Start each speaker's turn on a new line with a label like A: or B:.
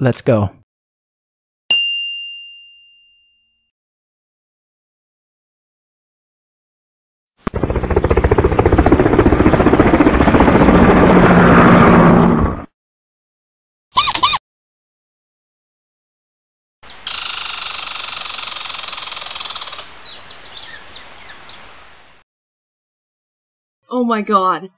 A: Let's go.
B: Oh my god.